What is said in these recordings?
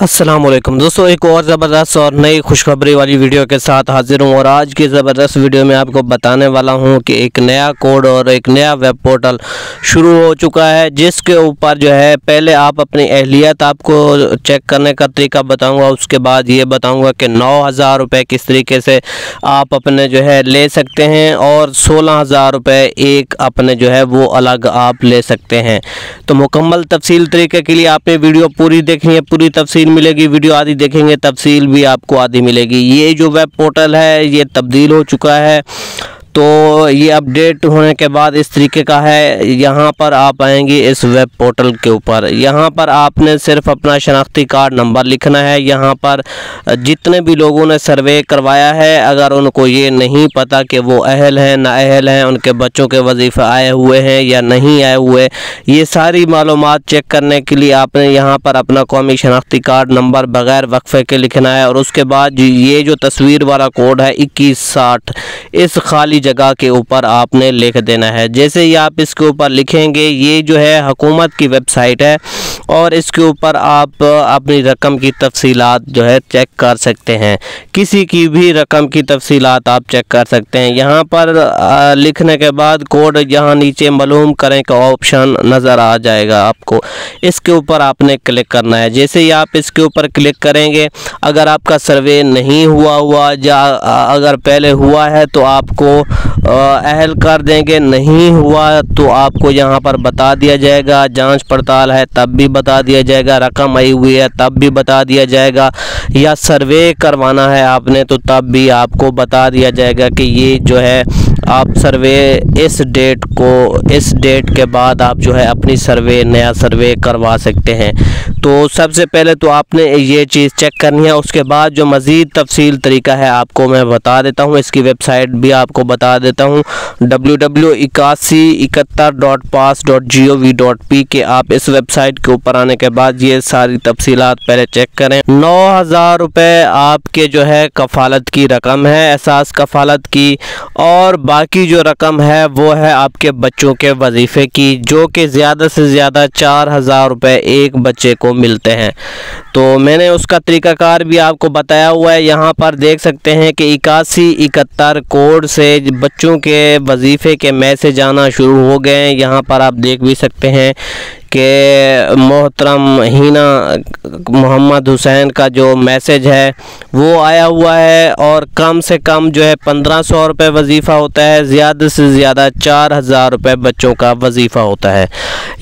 वालेकुम दोस्तों, एक और ज़बरदस्त और नई खुशखबरी वाली वीडियो के साथ हाजिर हूँ और आज की ज़बरदस्त वीडियो में आपको बताने वाला हूँ कि एक नया कोड और एक नया वेब पोर्टल शुरू हो चुका है, जिसके ऊपर जो है, पहले आप अपनी अहलियत आपको चेक करने का तरीका बताऊँगा, उसके बाद ये बताऊँगा कि नौ हज़ार रुपये किस तरीके से आप अपने जो है, ले सकते हैं और सोलह हज़ार रुपये एक अपने जो है, वो अलग आप ले सकते हैं। तो मुकम्मल तफसील तरीके के लिए आपने वीडियो पूरी देखनी है, पूरी तफसील मिलेगी, वीडियो आदि देखेंगे, तफसील भी आपको आदि मिलेगी। ये जो वेब पोर्टल है, ये तब्दील हो चुका है। तो ये अपडेट होने के बाद इस तरीके का है, यहाँ पर आप आएँगे इस वेब पोर्टल के ऊपर। यहाँ पर आपने सिर्फ़ अपना शनाख्ती कार्ड नंबर लिखना है, यहाँ पर जितने भी लोगों ने सर्वे करवाया है, अगर उनको ये नहीं पता कि वो अहल हैं, ना अहल हैं, उनके बच्चों के वजीफ़े आए हुए हैं या नहीं आए हुए, ये सारी मालूम चेक करने के लिए आपने यहाँ पर अपना कौमी शनाख्ती कार्ड नंबर बग़ैर वक्फ़े के लिखना है, और उसके बाद ये जो तस्वीर वाला कोड है इक्कीस साठ, इस खाली जगह के ऊपर आपने लिख देना है। जैसे ही आप इसके ऊपर लिखेंगे, ये जो है, हकूमत की वेबसाइट है। और इसके ऊपर आप अपनी रकम की तफसीलात जो है चेक कर सकते हैं। किसी की भी रकम की तफसीलात आप चेक कर सकते हैं। यहाँ पर लिखने के बाद कोड यहाँ नीचे मलूम करें का ऑप्शन नज़र आ जाएगा आपको। इसके ऊपर आपने क्लिक करना है। जैसे ही आप इसके ऊपर क्लिक करेंगे, अगर आपका सर्वे नहीं हुआ हुआ या अगर पहले हुआ है तो आपको अहल कर देंगे। नहीं हुआ तो आपको यहाँ पर बता दिया जाएगा। जाँच पड़ताल है तब भी बता दिया जाएगा, रकम आई हुई है, तब भी बता दिया जाएगा, या सर्वे करवाना है आपने तो तब भी आपको बता दिया जाएगा कि ये जो है आप सर्वे इस डेट को, इस डेट के बाद आप जो है अपनी सर्वे, नया सर्वे करवा सकते हैं। तो सबसे पहले तो आपने ये चीज़ चेक करनी है, उसके बाद जो मज़ीद तफसील तरीका है आपको मैं बता देता हूँ। इसकी वेबसाइट भी आपको बता देता हूँ। डब्ल्यू डब्ल्यू इक्यासी इकहत्तर डॉट पास dot G O V dot P K आप इस वेबसाइट के ऊपर आने के बाद ये सारी तफसीलात पहले चेक करें। नौ हज़ार रुपये आपके जो है कफ़ालत की रकम है, एहसास कफ़ालत की, और बाकी जो रकम है, वो है आपके बच्चों के वजीफ़े की, जो कि ज़्यादा से ज़्यादा चार हज़ार रुपये एक बच्चे को मिलते हैं। तो मैंने उसका तरीक़ाकार भी आपको बताया हुआ है, यहाँ पर देख सकते हैं कि इक्यासी इकहत्तर कोड से बच्चों के वजीफ़े के मैसेज आना शुरू हो गए हैं। यहाँ पर आप देख भी सकते हैं कि मोहतरम हीना मोहम्मद हुसैन का जो मैसेज है, वो आया हुआ है और कम से कम जो है पंद्रह सौ रुपये वजीफ़ा होता है, ज़्यादा से ज़्यादा चार हज़ार रुपये बच्चों का वजीफ़ा होता है।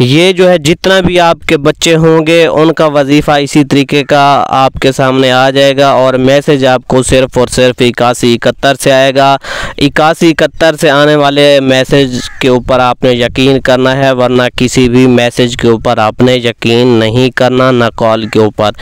ये जो है जितना भी आपके बच्चे होंगे, उनका वजीफ़ा इसी तरीके का आपके सामने आ जाएगा और मैसेज आपको सिर्फ़ और सिर्फ़ इक्यासी इकहत्तर से आएगा। इक्यासी इकहत्तर से आने वाले मैसेज के ऊपर आपने यकीन करना है, वरना किसी भी मैसेज के ऊपर आपने यकीन नहीं करना ना कॉल के ऊपर।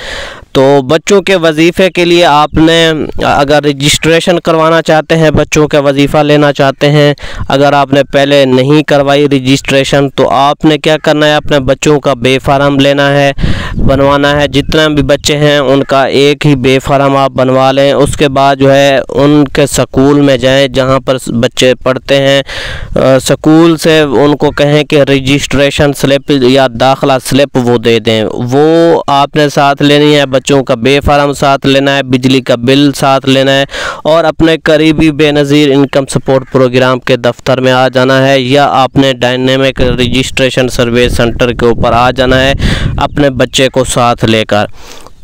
तो बच्चों के वजीफ़े के लिए आपने, अगर रजिस्ट्रेशन करवाना चाहते हैं, बच्चों का वजीफ़ा लेना चाहते हैं, अगर आपने पहले नहीं करवाई रजिस्ट्रेशन तो आपने क्या करना है? अपने बच्चों का बेफारम लेना है, बनवाना है। जितना भी बच्चे हैं, उनका एक ही बेफारम आप बनवा लें। उसके बाद जो है, उनके स्कूल में जाएँ, जहाँ पर बच्चे पढ़ते हैं। स्कूल से उनको कहें कि रजिस्ट्रेशन स्लिप या दाखला स्लिप वो दे दें। वो आपने साथ लेनी है, बच्चों का बेफारम साथ लेना है, बिजली का बिल साथ लेना है और अपने करीबी बेनज़ीर इनकम सपोर्ट प्रोग्राम के दफ्तर में आ जाना है या अपने डायनेमिक रजिस्ट्रेशन सर्विस सेंटर के ऊपर आ जाना है अपने बच्चे को साथ लेकर।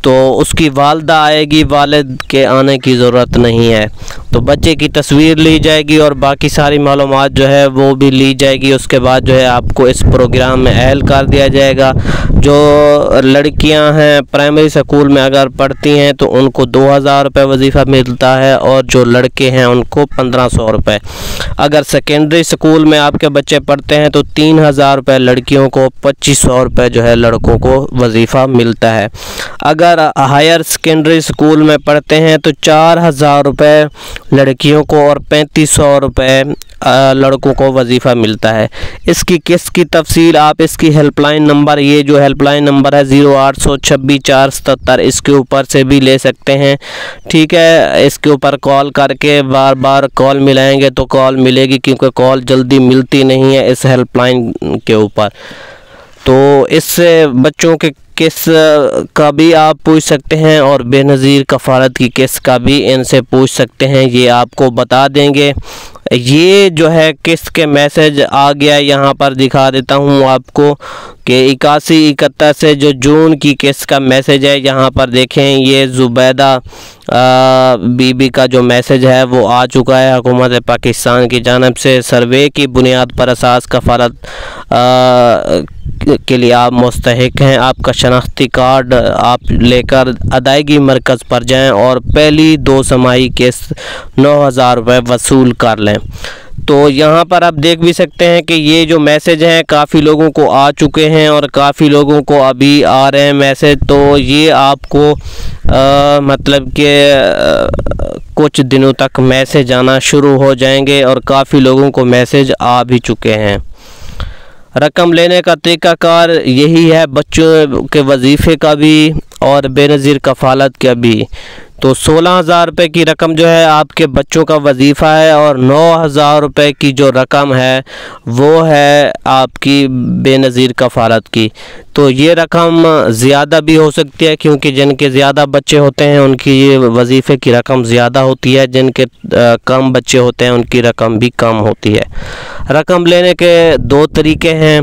तो उसकी वालदा आएगी, वालद के आने की ज़रूरत नहीं है। तो बच्चे की तस्वीर ली जाएगी और बाकी सारी मालूम जो है वो भी ली जाएगी। उसके बाद जो है आपको इस प्रोग्राम में अहल कर दिया जाएगा। जो लड़कियाँ हैं, प्राइमरी स्कूल में अगर पढ़ती हैं तो उनको दो हज़ार रुपये वजीफ़ा मिलता है और जो लड़के हैं, उनको पंद्रह सौ रुपये अगर सेकेंडरी स्कूल में आपके बच्चे पढ़ते हैं तो तीन हज़ार रुपये लड़कियों को, पच्चीस सौ रुपये जो है लड़कों को वजीफ़ा मिलता है। अगर हायर सेकेंडरी स्कूल में पढ़ते हैं तो चार हज़ार रुपये लड़कियों को और पैंतीस सौ रुपये लड़कों को वजीफ़ा मिलता है। इसकी किस्त की तफसील? आप इसकी हेल्पलाइन नंबर ये जो हेल्पलाइन नंबर है, ज़ीरो आठ सौ छब्बीस चार सतर इसके ऊपर से भी ले सकते हैं। ठीक है, इसके ऊपर कॉल करके बार बार कॉल मिलाएँगे तो कॉल मिलेगी, क्योंकि कॉल जल्दी मिलती नहीं है इस हेल्पलाइन के ऊपर। तो इससे बच्चों के किस्त का भी आप पूछ सकते हैं और बेनज़ीर कफ़ारत की केस का भी इनसे पूछ सकते हैं, ये आपको बता देंगे। ये जो है किस्त के मैसेज आ गया यहाँ पर दिखा देता हूँ आपको कि इक्यासी इकहत्तर से जो जून की किस्त का मैसेज है, यहाँ पर देखें, ये ज़ुबैदा बीबी का जो मैसेज है, वो आ चुका है हुकूमत पाकिस्तान की जानब से। सर्वे की बुनियाद पर असास कफालत के लिए आप मुस्तक हैं। आपका शनाख्ती कार्ड आप लेकर अदायगी मरकज़ पर जाएँ और पहली दो समाही किस्त नौ हज़ार रुपये वसूल कर लें। तो यहाँ पर आप देख भी सकते हैं कि ये जो मैसेज हैं काफ़ी लोगों को आ चुके हैं और काफ़ी लोगों को अभी आ रहे हैं मैसेज। तो ये आपको आ, मतलब कि कुछ दिनों तक मैसेज आना शुरू हो जाएँगे और काफ़ी लोगों को मैसेज आ भी चुके हैं। रकम लेने का तरीक़ाकार यही है बच्चों के वजीफ़े का भी और बेनज़ीर कफालत का भी। तो सोलह हज़ार रुपये की रकम जो है आपके बच्चों का वजीफ़ा है और नौ हज़ार रुपये की जो रकम है, वो है आपकी बेनज़ीर कफ़ालत की। तो ये रकम ज़्यादा भी हो सकती है क्योंकि जिनके ज़्यादा बच्चे होते हैं, उनकी ये वजीफ़े की रकम ज़्यादा होती है। जिनके कम बच्चे होते हैं, उनकी रकम भी कम होती है। रकम लेने के दो तरीके हैं।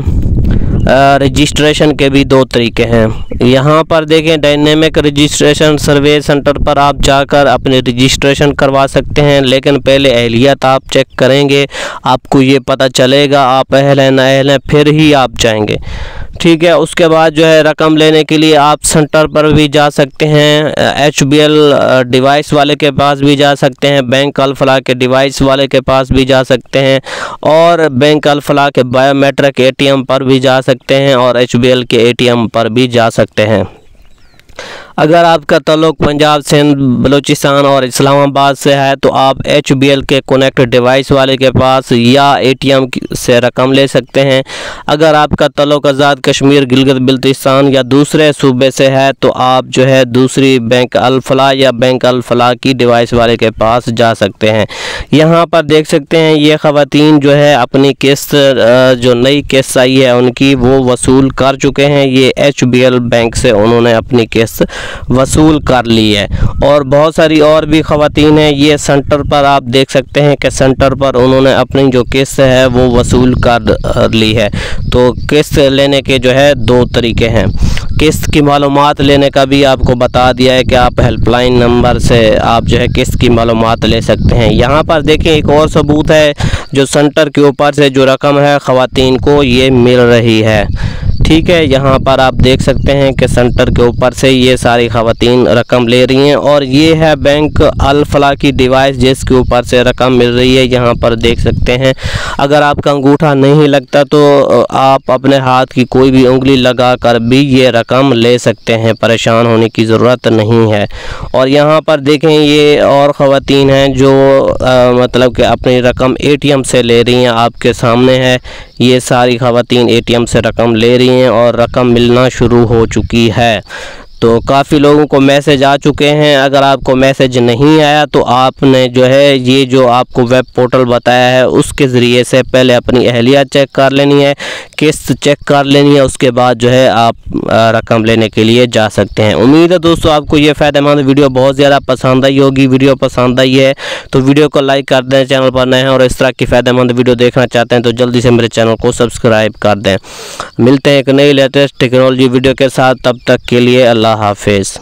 रजिस्ट्रेशन के भी दो तरीके हैं। यहाँ पर देखें डायनेमिक रजिस्ट्रेशन सर्वे सेंटर पर आप जाकर अपने रजिस्ट्रेशन करवा सकते हैं, लेकिन पहले अहलियत आप चेक करेंगे, आपको ये पता चलेगा, आप अहल हैं, ना अहल हैं, फिर ही आप जाएँगे। ठीक है, उसके बाद जो है रकम लेने के लिए आप सेंटर पर भी जा सकते हैं एच बी एल डिवाइस वाले के पास भी जा सकते हैं, बैंक अलफला के डिवाइस वाले के पास भी जा सकते हैं और बैंक अलफला के बायोमेट्रिक एटीएम पर भी जा सकते हैं और एच बी एल के एटीएम पर भी जा सकते हैं। अगर आपका तल्लुक पंजाब, सिंध, बलूचिस्तान और इस्लामाबाद से है तो आप एच बी एल के कनेक्ट डिवाइस वाले के पास या ए टी एम से रकम ले सकते हैं। अगर आपका तल्लुक आज़ाद कश्मीर, गिलगित बल्तिस्तान या दूसरे सूबे से है तो आप जो है दूसरी बैंक अलफला या बैंक अलफला की डिवाइस वाले के पास जा सकते हैं। यहाँ पर देख सकते हैं, ये ख़वान जो है अपनी किस्त जो नई किस्त आई है, उनकी वो वसूल कर चुके हैं। ये एल बैंक से उन्होंने अपनी किस्त वसूल कर ली है। और बहुत सारी और भी ख़वातीन हैं, ये सेंटर पर आप देख सकते हैं कि सेंटर पर उन्होंने अपनी जो किस्त है, वो वसूल कर ली है। तो किस्त लेने के जो है दो तरीके हैं। किस्त की मालूम लेने का भी आपको बता दिया है कि आप हेल्पलाइन नंबर से आप जो है किस्त की मालूम ले सकते हैं। यहाँ पर देखें एक और सबूत है जो सेंटर के ऊपर से जो रकम है ख़वान को ये मिल रही है। ठीक है यहाँ पर आप देख सकते हैं कि सेंटर के ऊपर से ये सारी खातन रकम ले रही हैं और ये है बैंक अलफला की डिवाइस जिसके ऊपर से रकम मिल रही है। यहाँ पर देख सकते हैं अगर आपका अंगूठा नहीं लगता तो आप अपने हाथ की कोई भी उंगली लगा कर भी ये रकम ले सकते हैं। परेशान होने की ज़रूरत नहीं है। और यहाँ पर देखें ये और ख़वान हैं जो आ, मतलब कि अपनी रकम एटीएम से ले रही हैं। आपके सामने है ये सारी ख़वान एटीएम से रकम ले रही हैं और रकम मिलना शुरू हो चुकी है। तो काफ़ी लोगों को मैसेज आ चुके हैं। अगर आपको मैसेज नहीं आया तो आपने जो है, ये जो आपको वेब पोर्टल बताया है, उसके ज़रिए से पहले अपनी अहलिया चेक कर लेनी है, किस्त चेक कर लेनी है, उसके बाद जो है, आप रकम लेने के लिए जा सकते हैं। उम्मीद है दोस्तों, आपको ये फ़ायदेमंद वीडियो बहुत ज़्यादा पसंद आई होगी। वीडियो पसंद आई है तो वीडियो को लाइक कर दें, चैनल पर नए हैं और इस तरह की फ़ायदेमंद वीडियो देखना चाहते हैं तो जल्दी से मेरे चैनल को सब्सक्राइब कर दें। मिलते हैं एक नई लेटेस्ट टेक्नोलॉजी वीडियो के साथ, तब तक के लिए अल्लाह हाफिज़